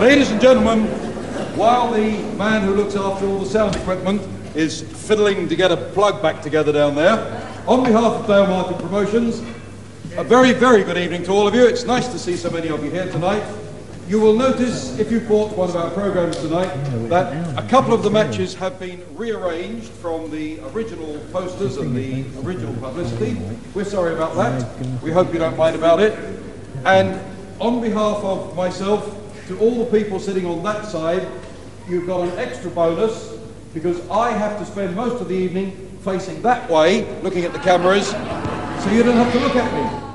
Ladies and gentlemen, while the man who looks after all the sound equipment is fiddling to get a plug back together down there, on behalf of Dale Martin Promotions, a very, very good evening to all of you. It's nice to see so many of you here tonight. You will notice, if you bought one of our programs tonight, that a couple of the matches have been rearranged from the original posters and the original publicity. We're sorry about that. We hope you don't mind about it. And on behalf of myself, to all the people sitting on that side, you've got an extra bonus because I have to spend most of the evening facing that way, looking at the cameras, so you don't have to look at me.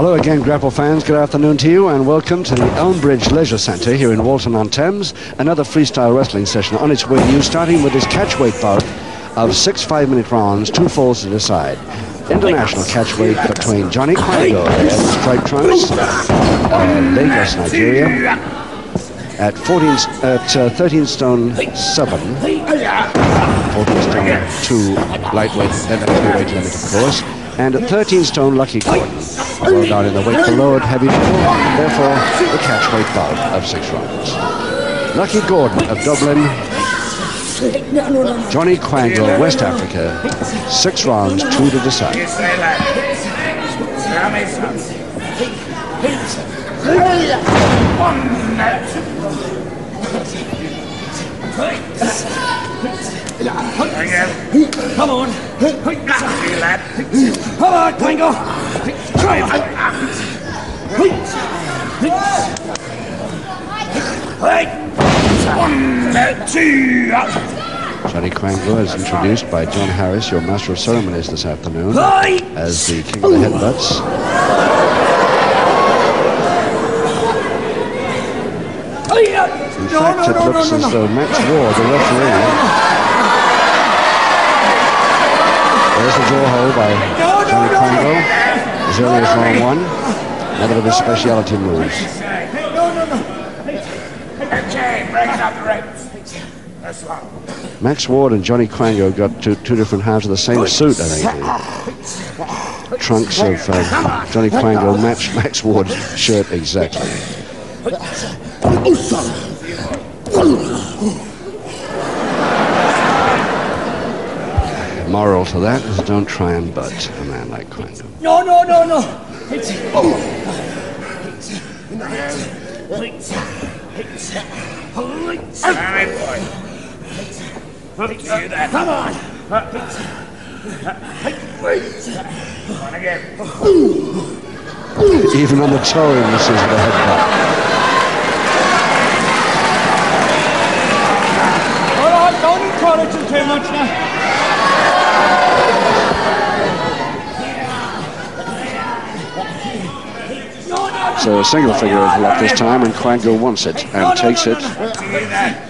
Hello again, Grapple fans. Good afternoon to you, and welcome to the Elmbridge Leisure Centre here in Walton on Thames. Another freestyle wrestling session on its way to you, starting with this catchweight bout of six five-minute rounds, two falls to decide. International catchweight between Johnny Kwango and Stripe Trunks, uh, Lagos, Nigeria, at 14, s- at uh, 13 stone 7, 14 stone 2 lightweight, then heavyweight limit, of course, and at 13 stone Lucky Gordon. Well down in the weight below at heavyweight, therefore the catchweight bout of six rounds. Lucky Gordon of Dublin, Johnny Kwango, West Africa, six rounds, two to decide. Come on. lad. Come on, Tango. Try. Johnny Kwango is introduced by John Harris, your master of ceremonies this afternoon, as the king of the headbutts. Uh, In fact, it looks as though Max Ward, the referee, there's the jaw hold by Johnny Kwango, as early as round one. Another of his speciality moves. No, no, no. Okay, bring it up the ropes. That's one. Max Ward and Johnny Kwango got two, two different halves of the same suit, I think. Trunks of uh, Johnny Kwango match Max Ward's shirt exactly. Moral to that is don't try and butt a man like Kwango. No, no, no, no. It's, Come on. One again. Even on the toe, he misses with a headbutt. Don't encourage him too much now. So a single figure of luck this time, and Kwango wants it and takes it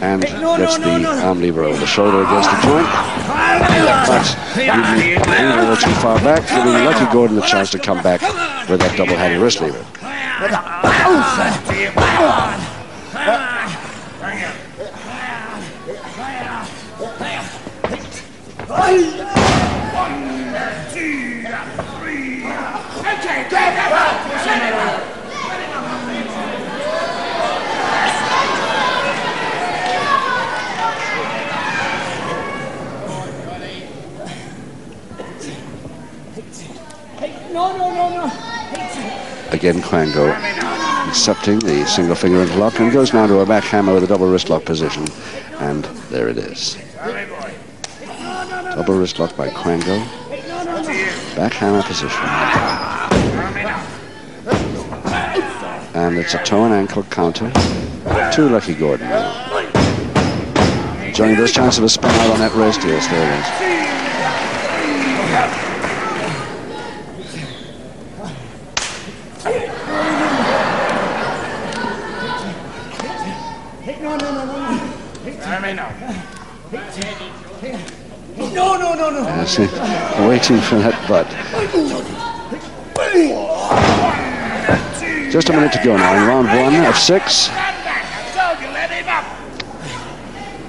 and gets the arm lever over the shoulder against the joint. But even a little too far back, giving Lucky Gordon the chance to come back with that double-handed wrist lever. No, no, no, no. Again, Kwango accepting the single finger interlock and goes now to a back hammer with a double wrist lock position. And there it is. Double wrist lock by Kwango. Back hammer position. And it's a toe and ankle counter to Lucky Gordon. Johnny does chance of a spin out on that wrist. Yes, there it is. No, no, no, see. Waiting for that butt. Just a minute to go now in round one of six.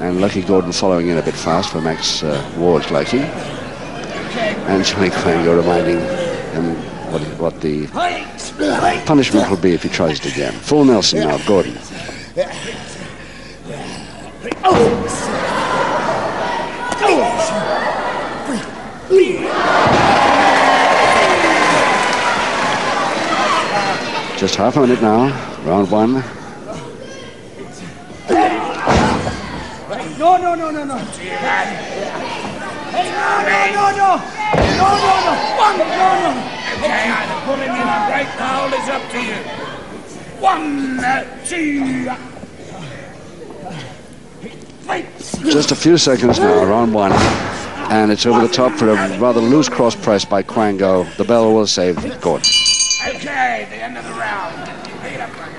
And Lucky Gordon following in a bit fast for Max uh, Ward's liking. And Johnny Kwango reminding him what, what the punishment will be if he tries it again. Full Nelson now, Gordon. Just half a minute now, round one. No, no, no, no, no. Hey, no, no, no, no. No, no, no. One, no, no. Okay, either pull him in or break the hold is up to you. One, uh, two. Just a few seconds now, round one. And it's over the top for a rather loose cross press by Kwango. The bell will save Gordon. Okay, the end of the round. Pick it up, Frank.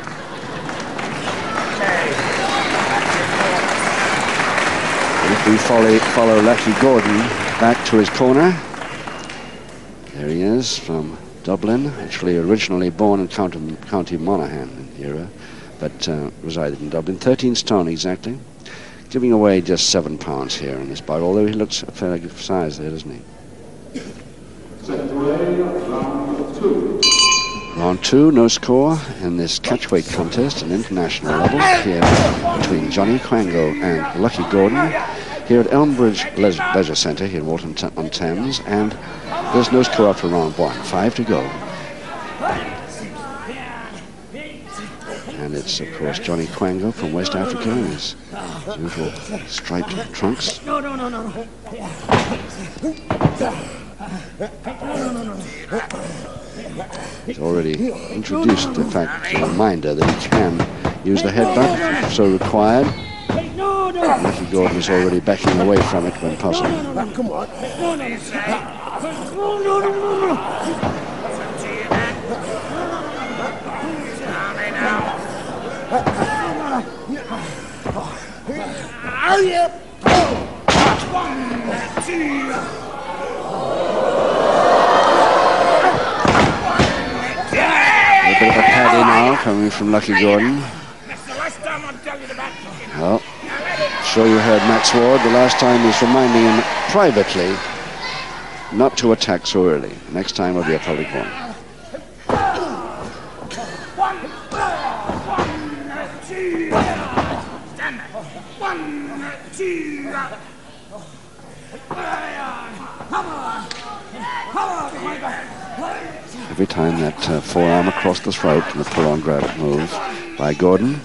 Okay. If we follow, follow Lucky Gordon back to his corner. There he is from Dublin, actually originally born in County, County Monaghan in Eire, but uh, resided in Dublin. 13 stone exactly. Giving away just seven pounds here in this bout, although he looks a fairly good size there, doesn't he? Round two. No score in this catchweight contest, an international level here between Johnny Kwango and Lucky Gordon here at Elmbridge Leis- Leisure Centre here in Walton-on-Thames, and there's no score after round one. Five to go. And it's, of course, Johnny Kwango from West Africa his usual striped trunks. No, no, no, no. He's already introduced the fact, a reminder that he can use the headbutt if so required. Hey, no, no. Gordon is already backing away from it when possible. Come on. No, no. No, no, no, no, no. Oh, yeah. One, two, bit of a paddy now coming from Lucky Gordon. Well, sure you heard Max Ward. The last time he's reminding him privately not to attack so early. Next time will be a public one. One, one, two, stand there. One, two, Every time that uh, forearm across the throat and the pull-on grab move by Gordon.